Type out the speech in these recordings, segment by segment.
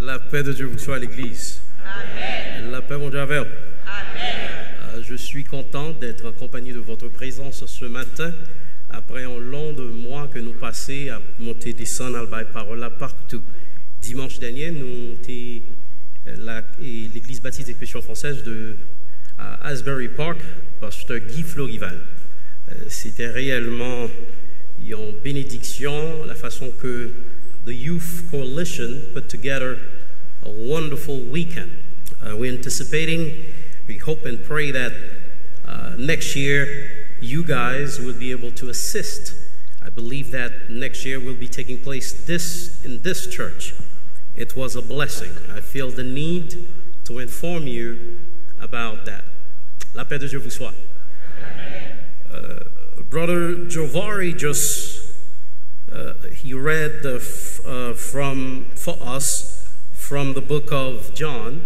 La paix de Dieu vous soit à l'église. Amen. La paix, mon Dieu. Amen. Euh, Je suis content d'être en compagnie de votre présence ce matin, après un long de mois que nous passons à monter, descendre, à la parole partout. Dimanche dernier, nous étions la- et l'église baptiste d'expression française de à Asbury Park, pasteur Guy Florival. Euh, C'était réellement une bénédiction, la façon que the Youth Coalition put together a wonderful weekend. Uh, we're anticipating, we hope and pray that uh, next year you guys will be able to assist. I believe that next year will be taking place this in this church. It was a blessing. I feel the need to inform you about that. La paix de Dieu vous soit. Uh, Brother Jovari just uh, he read the uh, from for us from the book of John.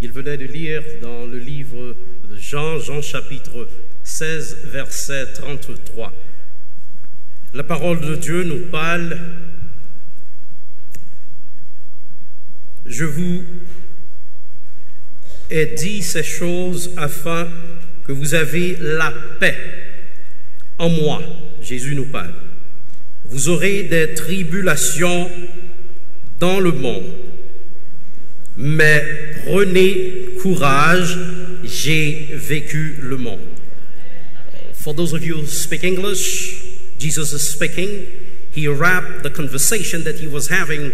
Il venait de lire dans le livre de Jean, Jean chapitre 16, verset 33. La parole de Dieu nous parle. Je vous ai dit ces choses afin que vous avez la paix en moi. Jésus nous parle. Vous aurez des tribulations dans le monde, mais prenez courage, j'ai vécu le monde. For those of you who speak English, Jesus is speaking. He wrapped the conversation that he was having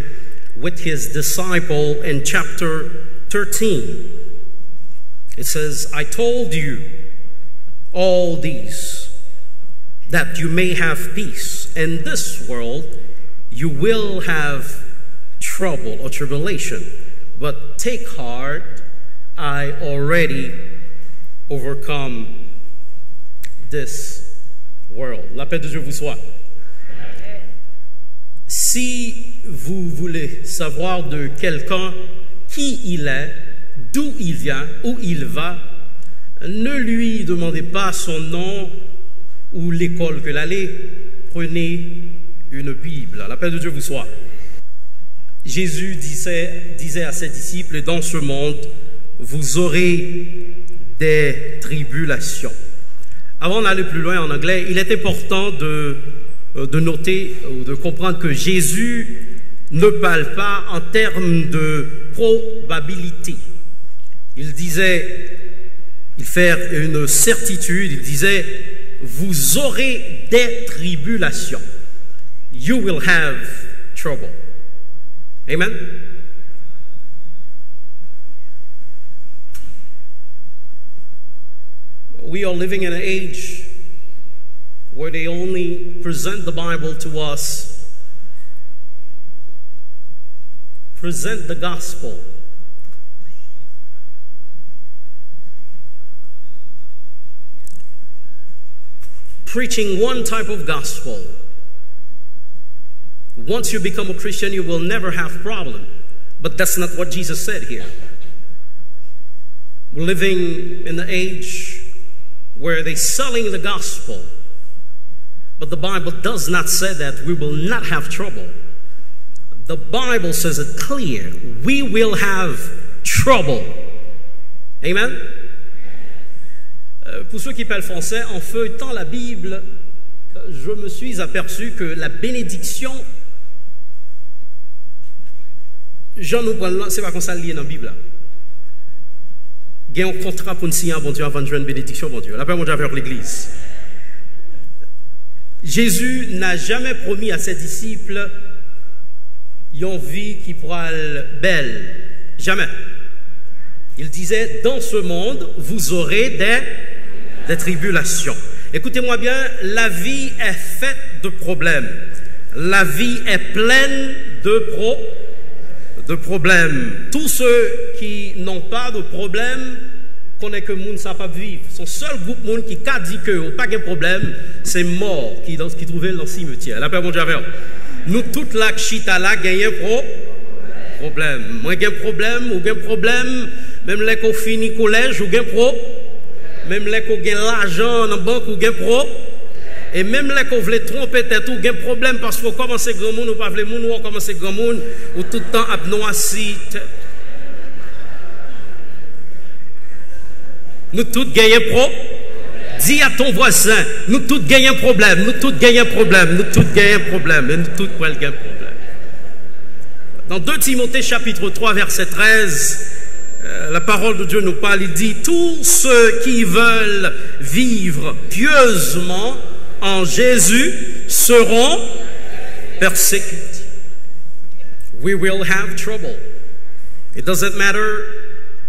with his disciple in chapter 13. It says, I told you all these that you may have peace. In this world, you will have trouble or tribulation, but take heart, I already overcome this world. La paix de Dieu vous soit. Si vous voulez savoir de quelqu'un qui il est, d'où il vient, où il va, ne lui demandez pas son nom ou l'école que l'allée, prenez une Bible. La paix de Dieu vous soit. Jésus disait, disait à ses disciples, dans ce monde, vous aurez des tribulations. Avant d'aller plus loin en anglais, il est important de, euh, de noter ou de comprendre que Jésus ne parle pas en termes de probabilité. Il disait, il fait une certitude, il disait, vous aurez des tribulations. You will have trouble. Amen. We are living in an age where they only present the Bible to us, present the gospel. Preaching one type of gospel. Once you become a Christian, you will never have problem. But that's not what Jesus said here. We're living in the age where they're selling the gospel. But the Bible does not say that we will not have trouble. The Bible says it clear. We will have trouble. Amen. Pour ceux qui parlent français, en feuilletant la Bible, euh, je me suis aperçu que la bénédiction, Jean nous là, c'est pas comme ça lié dans la Bible. Il y a un contrat pour nous signer, bon Dieu, avant de jouer une bénédiction, bon Dieu. La paix, mon Dieu, avec l'Église. Jésus n'a jamais promis à ses disciples une vie qui pourra être belle. Jamais. Il disait, dans ce monde, vous aurez des, des tribulations. Écoutez-moi bien, la vie est faite de problèmes. La vie est pleine de, pro, de problèmes. Tous ceux qui n'ont pas de problème connaissent que le monde ne pas vivre. Son seul groupe de monde qui a dit que pas de problème, c'est mort qui, dans, qui trouvait dans le cimetière. La paix, mon nous. Toute la chita là, gagnons pro problème. Moi, j'ai un problème, ou un problème, même les qu'on finit collège, ou j'ai pro, même les qu'on gagne l'argent dans la banque, ou pro. Et même là qu'on voulait tromper tête ou un problème parce qu'on commence grand monde ou pas voulez monde ou commence grand monde ou tout le temps à. Nous tous gagnons pro. Dis à ton voisin, nous tous gagnons problème, nous tous gagnons problème, nous tous gagnons problème, et nous tous un problème. Dans 2 Timothée chapitre 3 verset 13, euh, Euh, la parole de Dieu nous parle, il dit, tous ceux qui veulent vivre pieusement en Jésus seront persécutés. We will have trouble. It doesn't matter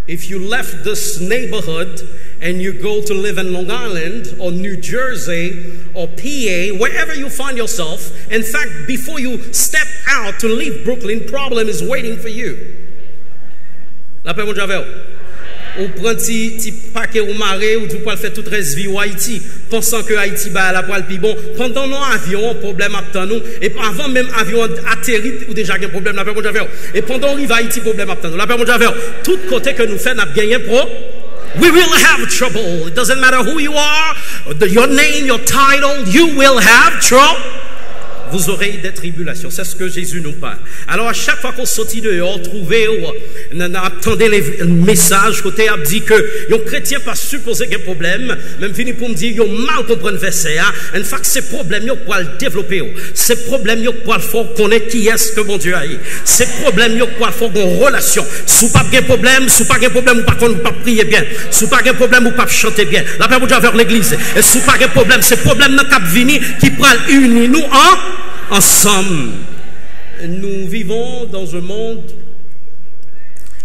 if you left this neighborhood and you go to live in Long Island or New Jersey or PA, wherever you find yourself, in fact, before you step out to leave Brooklyn, problem is waiting for you. La paix, mon Javel. Ou prend petit paquet ou marée ou tu peux faire toute reste vie au Haïti, pensant que Haïti va la poil plus bon. Pendant nos avions, problème attend nous. Et avant même avion atterri ou déjà un problème, la paix, mon. Et pendant on arrive à Haïti, problème attend nous. La paix, mon. Tout côté que nous faisons, n'a gagné pro. We will have trouble. It doesn't matter who you are, your name, your title, you will have trouble. Vous aurez des tribulations. C'est ce que Jésus nous parle. Alors, à chaque fois qu'on sortit dehors, trouvez, ou attendez les messages, côté a dit que, les chrétien pas supposé qu'il y a un problème, même fini pour me dire, ils mal comprendre verset, hein. En fait, ces problèmes, ils pour le développer, ces problèmes, ils pour le faire connaître qui est-ce que mon Dieu a. Ces problèmes, ils pour le faire une relation. Si pas de problème, si pas de problème, ou pas qu'on pas prier bien. Si pas de problème, ou pas chanter bien. La paix, vous vers l'église. Et si pas de problème, ces problèmes, n'a cap venir, qui prennent unir nous en, ensemble. Nous vivons dans un monde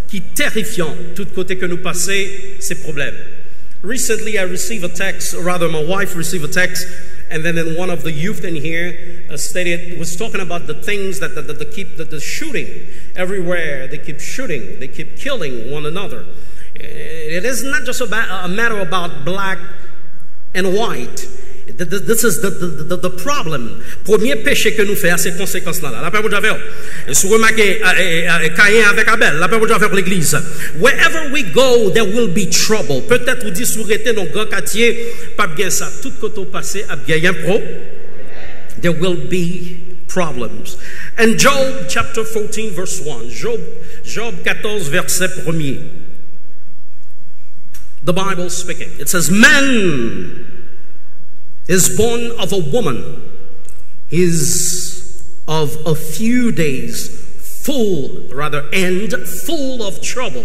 qui est terrifiant, tout côté que nous passons, ces problèmes. Recently, I received a text, or rather, my wife received a text, and then one of the youth in here uh, stated was talking about the things that, that, that, keep the, the shooting everywhere. They keep shooting, they keep killing one another. It is not just about, a matter about black and white. This is the, the, the, problem. Premier péché que nous faisons, c'est conséquences-là. La paix Javel. Et si vous remarquez Caïn avec Abel, la paix Javel l'église. Wherever we go, there will be trouble. Peut-être vous dites, si vous êtes dans grand quartier, pas bien ça. Tout côté passé, a bien pro. There will be problems. And Job chapter 14, verse 1. Job, Job 14, verset 1 The Bible speaking. It says, Men is born of a woman, is of a few days, full, rather, and full of trouble.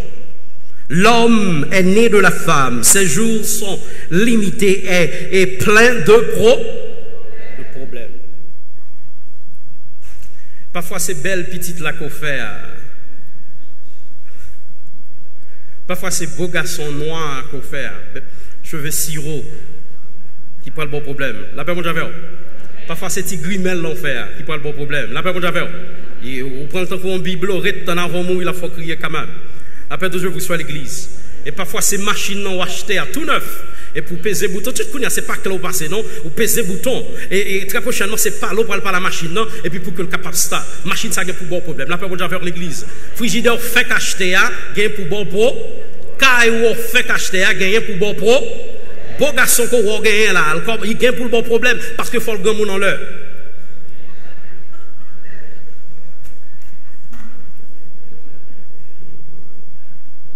L'homme est né de la femme, ses jours sont limités et, et pleins de, pro, de problèmes. Parfois, c'est belle petite la qu'on. Parfois, c'est beau garçon noir qu'on fait, cheveux sirop qui prend le bon problème. La paix, mon Javel. Parfois, c'est Tigrimel l'enfer qui prend le bon problème. La paix, mon Javel. Vous prenez le temps pour un bibeloret, en avant il faut crier quand même. Après, toujours, vous à l'église. Et parfois, c'est machines non achetées à tout neuf. Et pour peser bouton, tout ce c'est pas que l'on passe, non? Ou peser bouton. Et, et très prochainement, c'est pas l'eau pour la machine, non? Et puis pour que le capable star. Machine, ça gagne pour bon problème. La paix, mon Javel, l'église. Frigidaire fait acheter, gagne pour bon pro. Caillou fait acheter, gagne pour bon pro bon garçon qu'on là, il gagne pour le bon problème parce qu'il faut le grand en l'heure.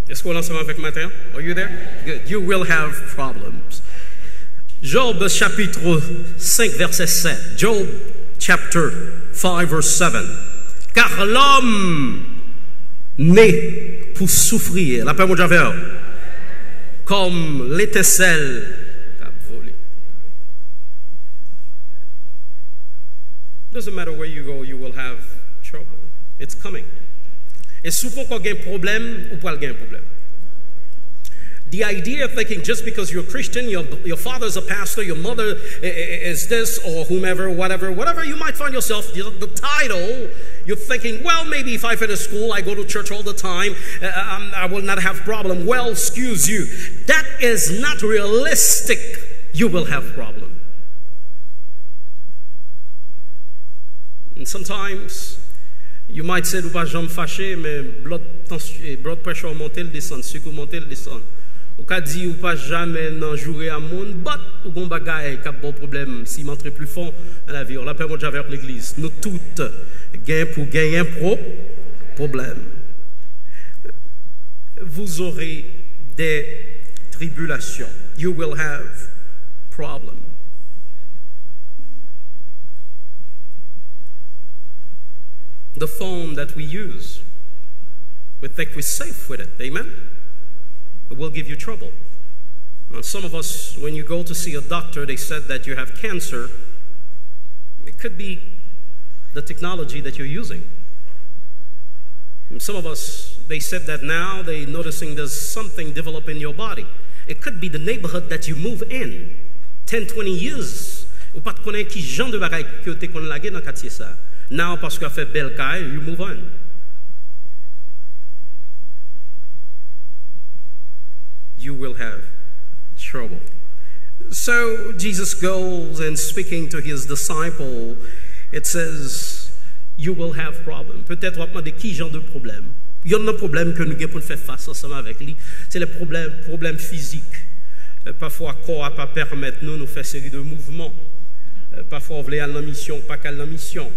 Est-ce qu'on ensemble avec matin? Are you there? Good. You will have problems. Job chapitre 5 verset 7. Job chapter 5 verse 7. Car l'homme né pour souffrir. La paix mon Javel comme l'étincelle qu'a volé. Doesn't matter where you go, you will have trouble. It's coming. Et souvent quand il y a un problème, ou pas il y a un problème. The idea of thinking just because you're Christian, your, your father's a pastor, your mother is this or whomever, whatever, whatever you might find yourself, the, the title, you're thinking, well, maybe if I finish school, I go to church all the time, uh, um, I will not have problem. Well, excuse you. That is not realistic. You will have problem. And sometimes you might say, ou pas jamais fâché, mais blood, blood pressure monte, le descend, sucre monte, descend. Ou ka di ou pas jamais nan jouer à monde, but ou gon bagay qui bon problème si m'entrer plus fond dans la vie. On l'appelle mon avec l'église. Nous toutes gain pour gagner pro problème. Vous aurez des tribulations. You will have problem. The phone that we use, we think we're safe with it. Amen? Will give you trouble. Now, some of us, when you go to see a doctor, they said that you have cancer. It could be the technology that you're using. And some of us, they said that now they're noticing there's something develop in your body. It could be the neighborhood that you move in. 10, 20 years, ou pas de connaître qui genre de bagaille que tu connais la dans quartier ça. Now, parce qu'on fait belle caille, you move on. You will have trouble. So Jesus goes and speaking to his disciple, it says, you will have problem. Peut-être on va demander qui genre de problème? Il y a un problème que nous avons pour faire face ensemble avec lui, c'est le problème, problème physique. Euh, parfois, corps n'a pas permettre nous de faire une série de mouvements. Euh, parfois, on veut aller en mission, pas qu'à la mission.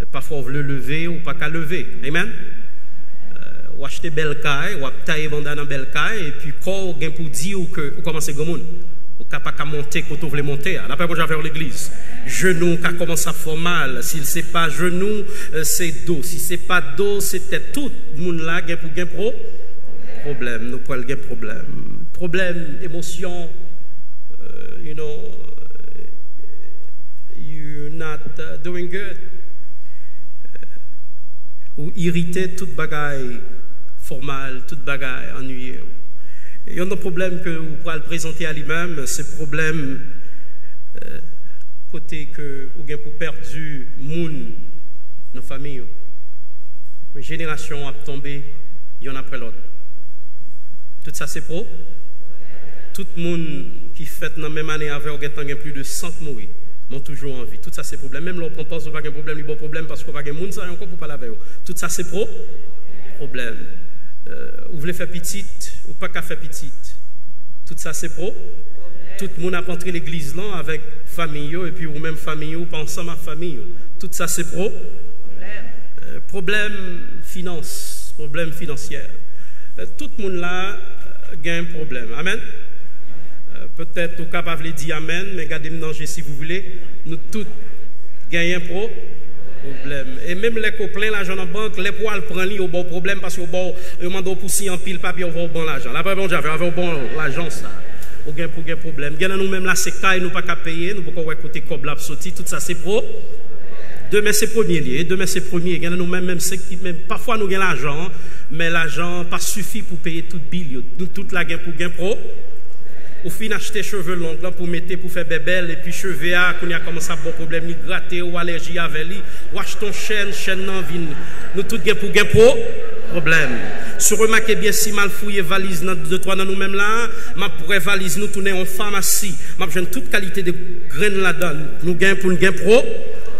Euh, parfois, on veut lever ou pas qu'à lever. Amen? Ou acheter belle caille, ou tailler bandana belle caille, et puis corps, gain pour dire que, ou commencer à ou capable de monter quand on veut monter. Là, après, moi, faire l'église. Genou, qui commence à faire mal. S'il c'est pas genou, c'est dos. Si c'est pas dos, c'était tout le monde là, gain pour gain pro. Problème, nous pouvons avoir problème problème, émotion, uh, you know, you're not uh, doing good. Uh, ou irrité, toute bagaille formale, toute bagaille ennuyée. Il y a un problème que vous pouvez le présenter à lui-même, c'est problème euh, côté que vous avez pour perdu monde dans la famille. Une génération a tombé, il y en a après l'autre. Tout ça c'est pro? Tout le monde qui fait dans la même année avec a plus de 100 mourir ont toujours envie. Tout ça, c'est problème. Même là, on pense pas un problème, il y un problème parce qu'on pas de monde, ça encore pour parler avec. Tout ça, c'est pro? Problème. Euh, vous voulez faire petite ou pas qu'à faire petite. Tout ça, c'est pro. Tout le monde a rentré l'église là avec famille et puis ou même famille ou pas ensemble famille. Tout ça, c'est pro. Euh, problème finance, problème financier. Euh, tout le monde là a un problème. Amen. Euh, peut-être au capable de dire Amen, mais gardez-moi si vous voulez. Nous tous gagnons pro problème. Et même les copains l'argent en banque, les poils prennent au bon problème parce qu'au bon, ils demandent pousser en pile papier, on va au bon l'argent. Là, pas bon, j'avais au bon l'argent, ça. Au gain pour gain problème. Gain nous même là, c'est caille, nous pas qu'à payer, nous pouvons écouter comme la sorti, tout ça c'est pro. Demain c'est premier lié, demain c'est premier. Gain nous même, même, parfois nous gagnons l'argent, mais l'argent pas suffit pour payer toute. Nous toute la gain pour gain pro ou fin acheter cheveux longs pour mettre pour faire bébel et puis cheveux à qu'on a commencé à avoir problème ni gratter ou allergie avec lui. Ou acheter ton chaîne chaîne non vin. Nous tout gain pour gain pro problème. Si remarquez bien si mal fouillé valise de trois dans nous mêmes là ma pourrait valise nous tourner en pharmacie. M'a besoin toute qualité de graines là-dedans. Nous gain pour gain pro.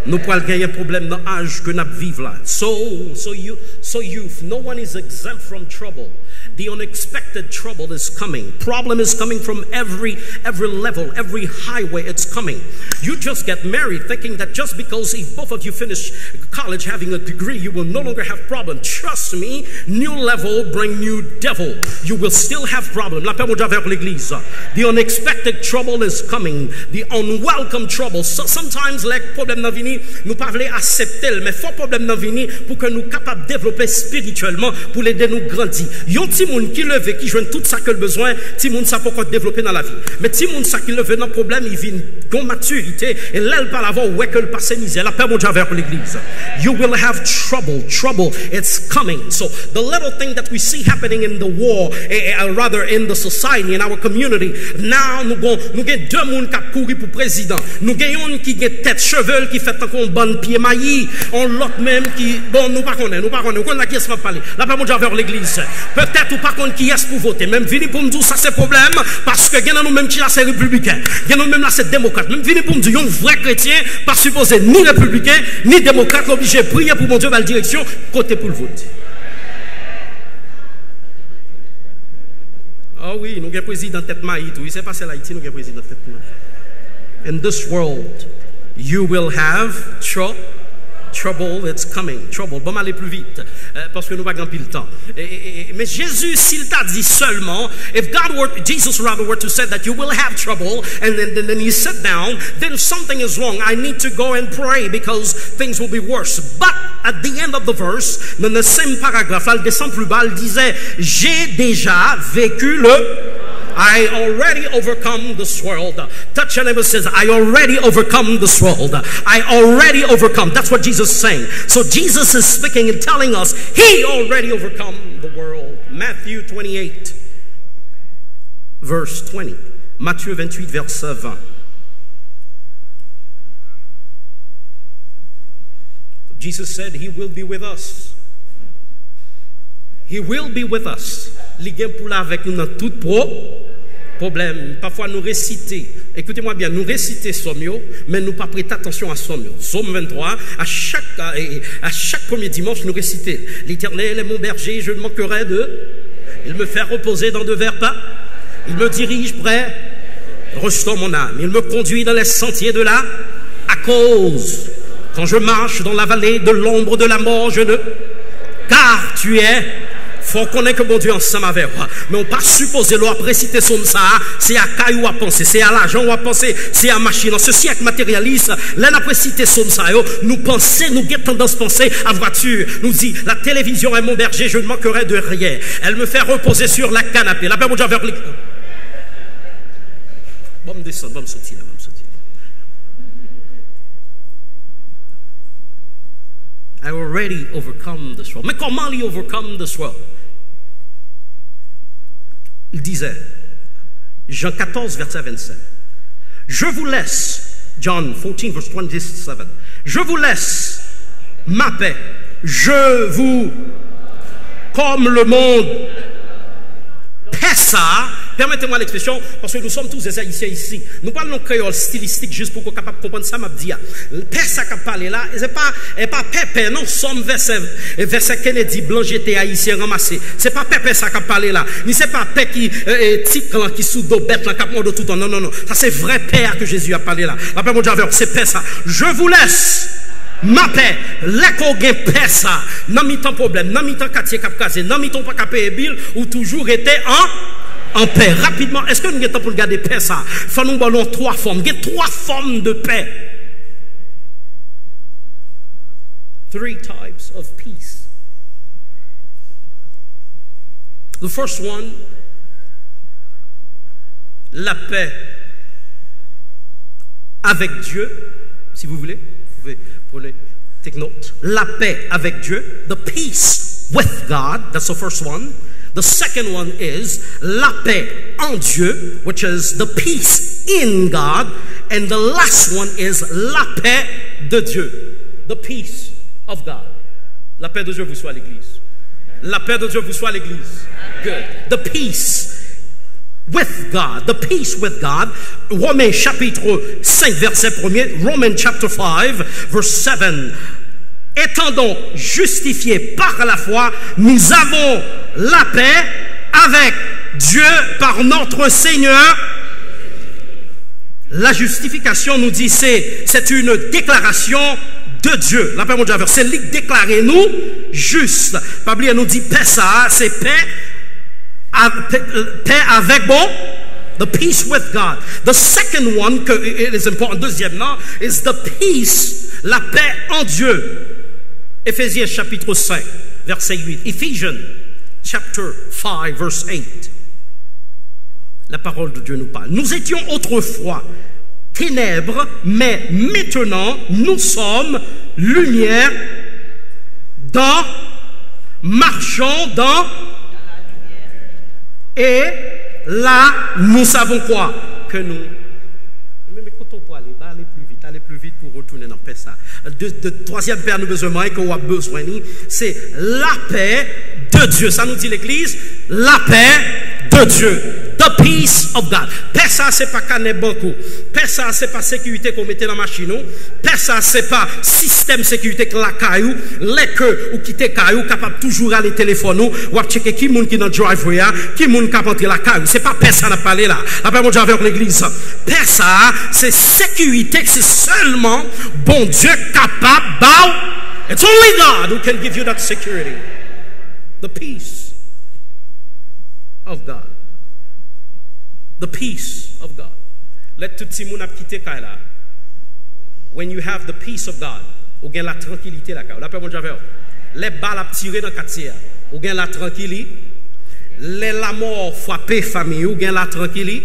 Nous pouvons gagner un problème dans l'âge que nous vivons là. So, so, you, so youth, no one is exempt from trouble. The unexpected trouble is coming. Problem is coming from every every level, every highway it's coming. You just get married thinking that just because if both of you finish college having a degree, you will no longer have problem. Trust me, new level bring new devil. You will still have problem. The unexpected trouble is coming. The unwelcome trouble. So sometimes like problem na vini, nous pas accepter, mais fort problème na vini pour que nous capables développer spirituellement pour l'aider nous grandir moun qui leve, qui joue tout ça que le besoin, ti moun ça pourquoi développer dans la vie. Mais ti moun ça qui leve dans problème, il vient con maturité et l'aile par l'avant ouais que le passé misère? La paix mon Dieu vers l'église. You will have trouble, trouble. It's coming. So the little thing that we see happening in the war, eh, eh, rather in the society, in our community, now nous avons nous deux moun qui couru pour président. Nous gagnons qui a tête cheveux qui fait encore bon pied maillis, on l'autre même qui bon nous pas connaît, nous pas connaît. On a qui est parler. La paix mon vers l'église. Peut-être ou par contre qui est pour voter. Même venir pour me dire ça c'est problème parce que nous même qui là c'est républicain. nous même là c'est démocrate. Même venir pour me dire un vrai chrétien pas supposé ni républicain ni démocrate obligé de prier pour mon Dieu dans la direction côté pour le vote. Ah oui, nous avons président tête maï, tout. Il s'est passé l'Haïti, nous avons président tête maï. In this world, you will have trouble. Trouble, it's coming. Trouble. Bon, aller plus vite. Euh, parce que nous pas le temps. Et, mais Jésus, s'il t'a dit seulement, if God were, Jesus rather were to say that you will have trouble, and then, then, then you sit down, then something is wrong. I need to go and pray because things will be worse. But at the end of the verse, dans le même paragraphe, là, le descend plus bas, il disait, j'ai déjà vécu le I already overcome this world. Touch your neighbor says, I already overcome this world. I already overcome. That's what Jesus is saying. So Jesus is speaking and telling us he already overcome the world. Matthew 28, verse 20. Matthieu 28, verset 20. Jesus said he will be with us. He will be with us. Li avec nous dans tout pro problème. Parfois nous réciter, écoutez-moi bien, nous réciter somme mais nous pas prêter attention à somme. Somme 23, à chaque premier dimanche nous réciter l'Éternel est mon berger, je ne manquerai de il me fait reposer dans de verts pas. Il me dirige près restaure mon âme. Il me conduit dans les sentiers de la à cause quand je marche dans la vallée de l'ombre de la mort, je ne car tu es faut connaître que bon Dieu ensemble avec moi. Mais on pas supposer l'eau après citer son ça, c'est à caillou à penser, c'est à l'argent à penser, c'est à machine. Ce siècle matérialiste, là après citer son ça, nous pensons, nous avons tendance à penser à voiture. Nous dit, la télévision est mon berger, je ne manquerai de rien. Elle me fait reposer sur la canapé. La paix mon Dieu vers Bon, me descendre, bon, me sortir, bon, me sortir. I already overcome this world. Mais comment il overcome this world? Il disait, Jean 14, verset 27, Je vous laisse, John 14, verse 27, Je vous laisse ma paix. Je vous, comme le monde, paie ça, Permettez-moi l'expression, parce que nous sommes tous des haïtiens ici. Nous parlons créole stylistique juste pour qu'on capable comprendre ça, m'a dit. Père ça qui parlé là, c'est pas, et pas pépé, non, sommes verset, verset Kennedy, blanc, j'étais haïtien ramassé. C'est pas pépé ça qui parlé là. Ni c'est pas père qui, euh, titre qui sous dos bête, qui de tout temps. Non, non, non. Ça c'est vrai père que Jésus a parlé là. Après, mon Dieu, c'est père ça. Je vous laisse ma paix, l'écho gain paix ça, non mi problème, non mi temps quartier cap casé, non mi pas capé bill ou toujours été en en paix. Rapidement, est-ce que nous avons pour regarder paix ça? Faut nous ballons trois formes. Il y a trois formes de paix. Three types of peace. The first one, la paix avec Dieu, si vous voulez, vous pouvez prendre, take note. La paix avec Dieu, the peace with God, that's the first one. The second one is la paix en Dieu, which is the peace in God. And the last one is la paix de Dieu, the peace of God. La paix de Dieu vous soit l'église. La paix de Dieu vous soit l'église. Good. The peace with God, the peace with God. Romains chapitre 5 verset 1 Romains chapter 5 verse 7. Étant donc justifiés par la foi, nous avons la paix avec Dieu par notre Seigneur. La justification nous dit c'est c'est une déclaration de Dieu. La paix mon Dieu, c'est lui déclarer nous juste. Pas nous dit paix ça, c'est paix, paix avec bon the peace with God. The second one, que it is important, deuxièmement, is the peace, la paix en Dieu. Éphésiens chapitre 5, verset 8. Ephesians chapter 5, verse 8. La parole de Dieu nous parle. Nous étions autrefois ténèbres, mais maintenant nous sommes lumière dans, marchons dans, et là nous savons quoi? Que nous plus vite pour retourner. De, troisième paix, nous besoin qu'on a besoin, c'est la paix de Dieu. Ça nous dit l'Église, la paix de Dieu. The peace of God. Paix ça c'est pas canet banco. Paix ça c'est pas sécurité qu'on mettait dans la machine. Paix ça c'est pas système sécurité que la caillou, les que ou quitter caillou capable toujours aller téléphone ou ou checker qui moun qui dans driveway qui moun capable entrer la caillou. C'est pas paix ça n'a parlé là. Après mon Dieu avec l'église. Paix ça c'est sécurité que c'est seulement bon Dieu capable It's only God who can give you that security. The peace of God. The peace of God. Let tout le monde quitter là. When you have the peace of God, ou gain la tranquillité là. La paix mon Dieu Les balles à tirer dans quartier, ou gain la tranquillité. Les la mort frapper famille, ou gain la tranquillité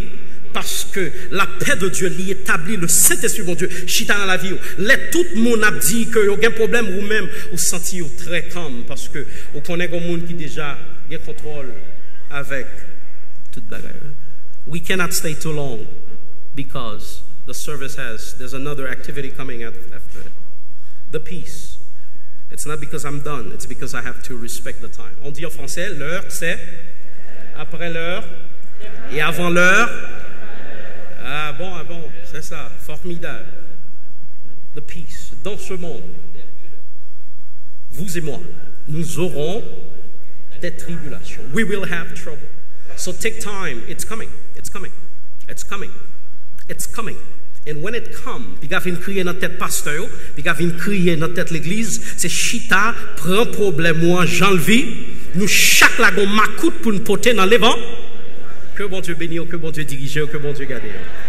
parce que la paix de Dieu l'y établit le Saint-Esprit, mon Dieu, chita dans la vie. Les tout le monde a dit que y a aucun problème ou même ou senti très calme parce que vous connaissez un monde qui déjà a contrôle avec toute bagarre. We cannot stay too long because the service has there's another activity coming after it. The peace. It's not because I'm done, it's because I have to respect the time. On dit en français, l'heure c'est après l'heure et avant l'heure ah bon, ah bon, c'est ça, formidable. The peace. Dans ce monde, vous et moi, nous aurons des tribulations. We will have trouble. So take time. It's coming. It's coming. It's coming. It's coming. And when it come, pi ka vin kriye nan tèt pasteyo, pi ka vin kriye nan tèt l'eglise, se chita, pren problem ou an janlvi, nou chak la gon makout pou nou pote nan levan, ke bon Dieu béni ou, ke bon Dieu dirige ou, ke bon Dieu gade ou.